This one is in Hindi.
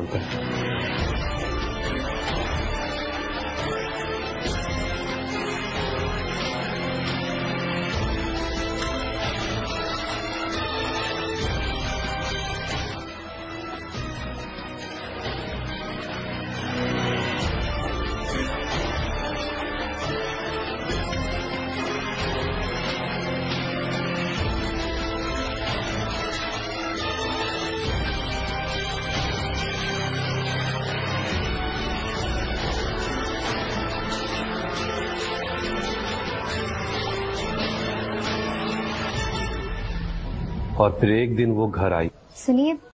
Okay. और फिर एक दिन वो घर आई। सुनिए